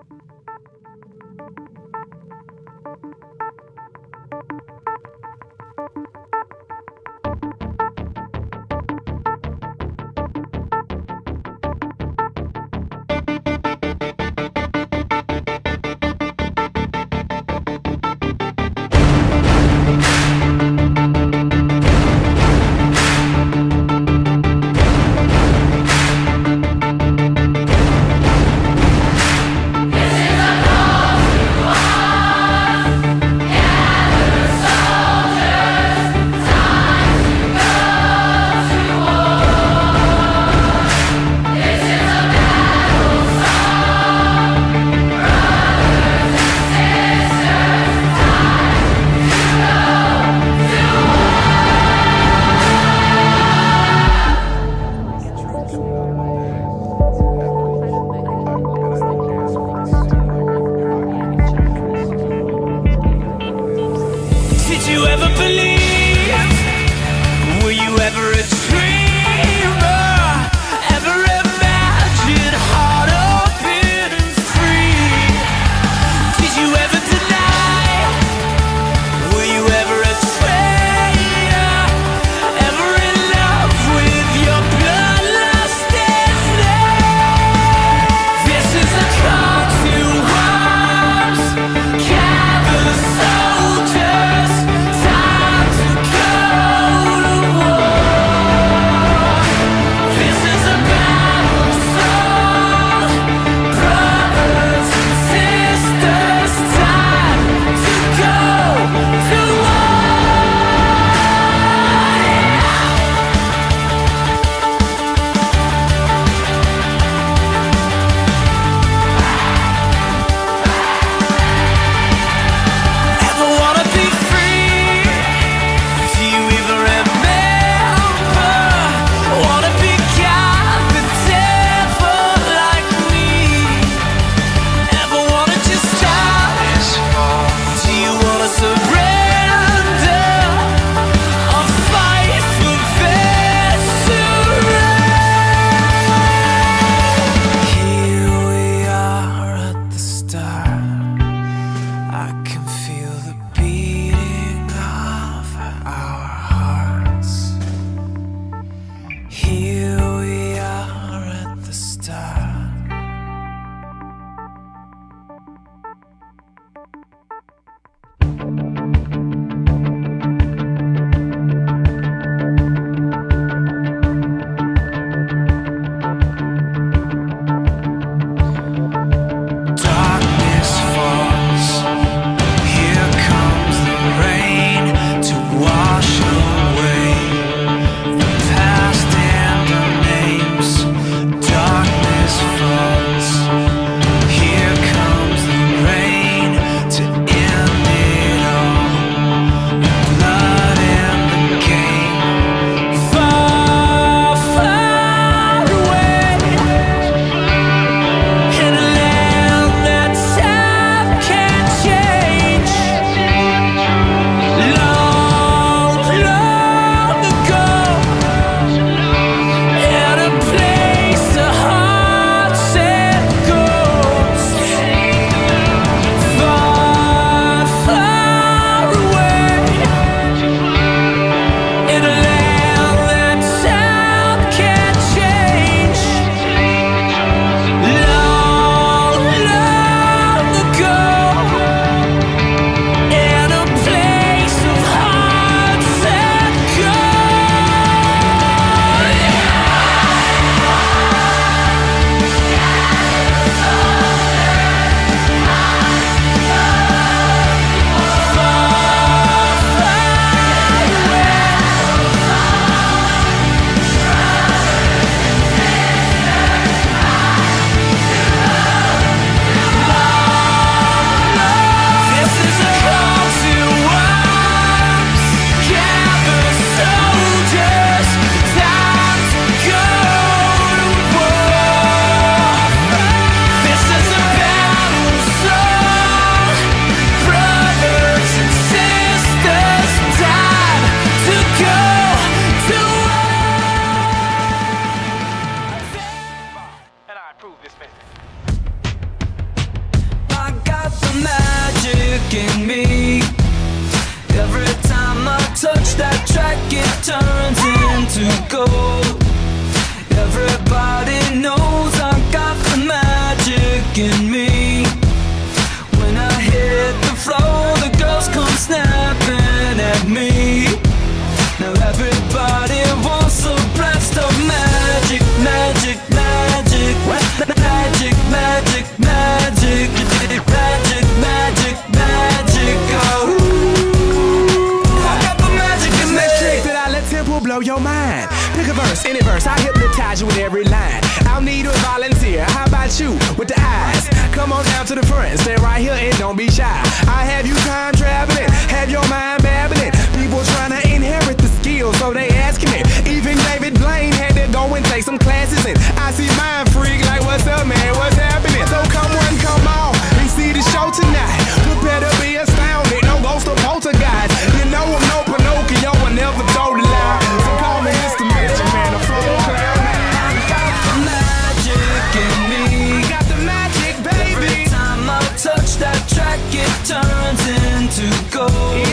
Thank you. Verse, any verse, I hypnotize you with every line. I'll need a volunteer. How about you with the eyes? Come on down to the front, stay right here and don't be shy. I have you time traveling, have your mind babbling. People trying to inherit the skills, so they asking me. Even David Blaine had to go and take some classes, and I see mind freak like, what's up, man? What's happening? So come on, come on and see the show tonight. Prepare better be astounded, go.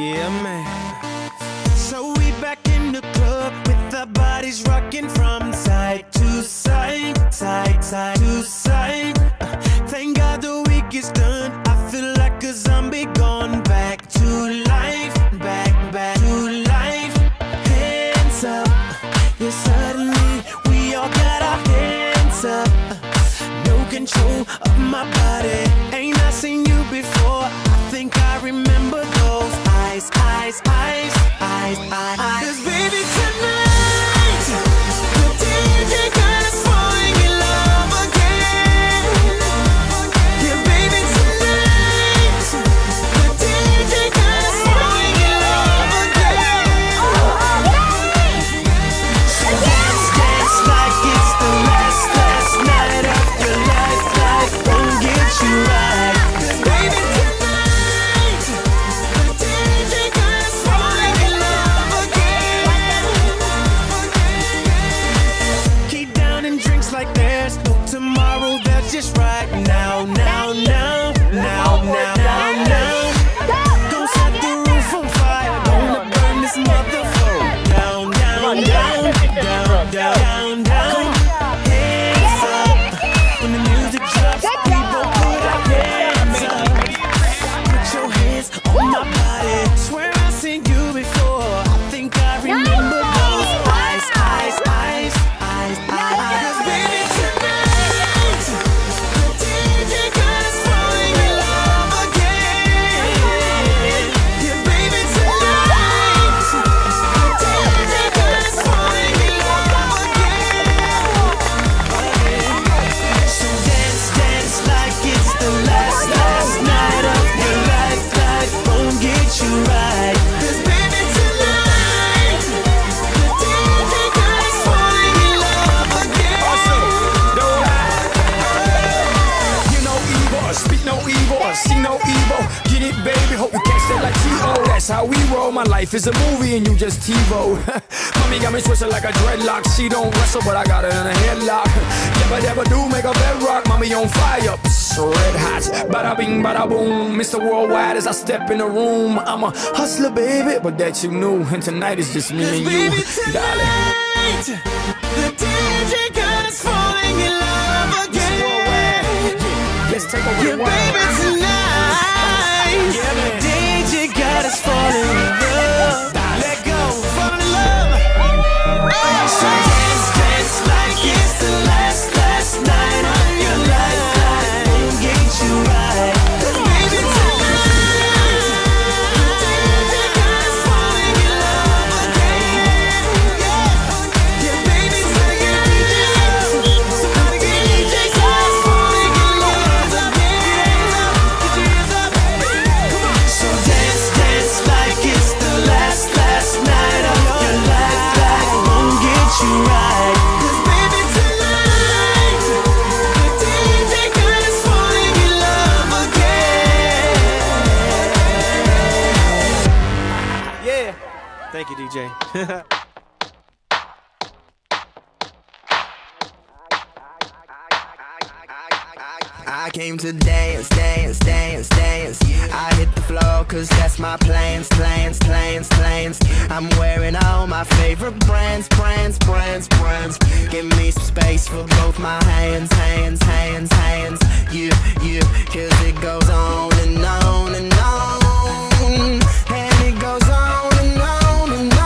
Yeah, man. So we back in the club with our bodies rocking from side to side, side, side to side. Uh, thank God the week is done. I feel like a zombie gone back to life, back, back to life. Hands up, yeah, suddenly we all got our hands up. Uh, no control of my body. Eyes, eyes. Life is a movie and you just TiVo. Mommy got me twisted like a dreadlock. She don't wrestle, but I got her in a headlock. Never, never do make a bedrock. Mommy on fire, psst, red hot. Bada bing, bada boom. Mr. Worldwide as I step in the room. I'm a hustler, baby, but that you knew. And tonight is just me and you, Baby, darling. tonight, the DJ got us falling in love again. Let's take over the world. Dance, dance, dance, dance. I hit the floor cause that's my plans, plans, plans, plans. I'm wearing all my favorite brands, brands, brands, brands. Give me some space for both my hands, hands, hands, hands. You, you, cause it goes on and on and on. And it goes on and on and on.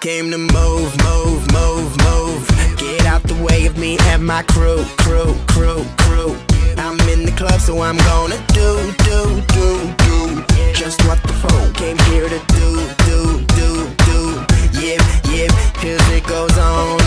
Came to move, move, move, move. Get out the way of me and my crew, crew, crew, crew. I'm in the club, so I'm gonna do, do, do, do. Just what the phone came here to do, do, do, do. Yep, yep, cause it goes on on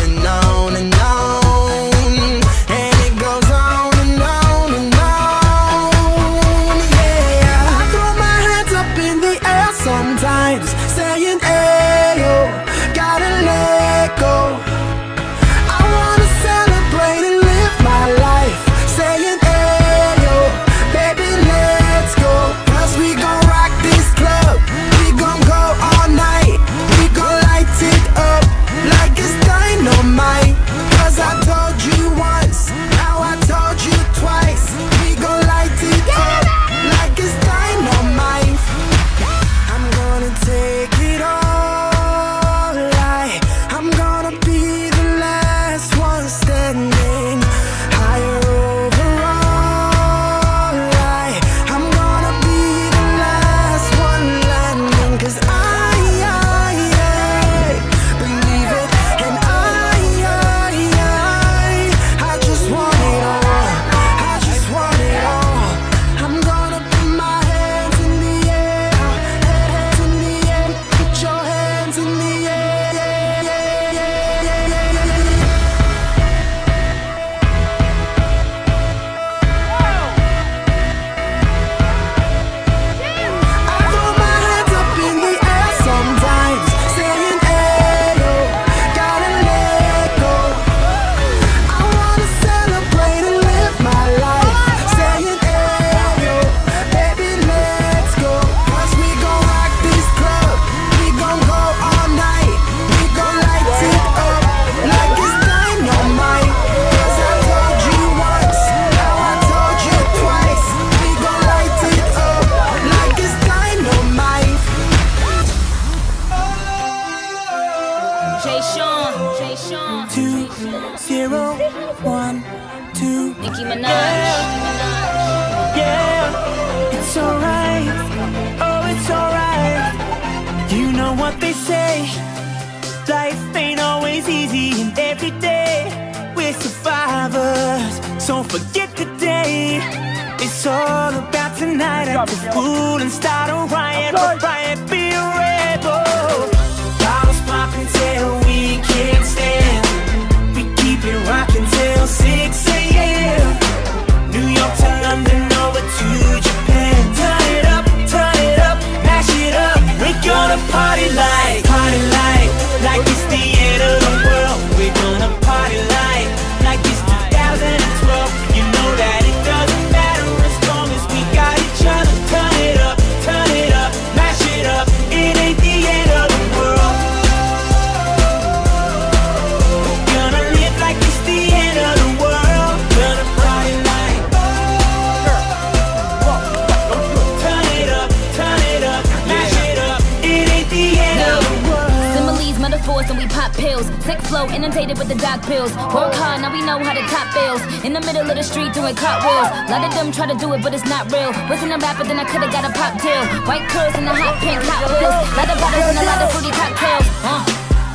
pills. Work hard, now we know how to top bills. In the middle of the street doing cartwheels. A lot of them try to do it, but it's not real. Wasn't a rapper, then I could've got a pop deal. White curls and a hot pink hot wheels. A lot of bottles and a lot of fruity cocktails. Uh,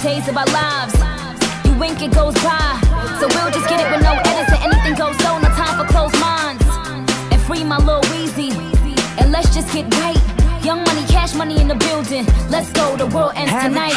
days of our lives. You wink, it goes by. So we'll just get it with no edits and anything goes so. No time for closed minds. And free my little Weezy. And let's just get right. Young money, cash money in the building. Let's go, the world ends tonight.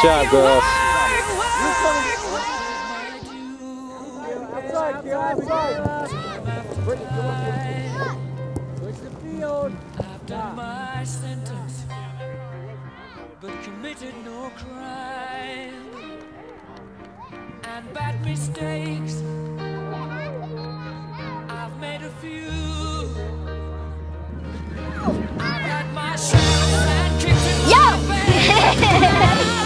Good job, girls. But committed no crime. And bad mistakes, I've made a few. I had my and kicked it Yo!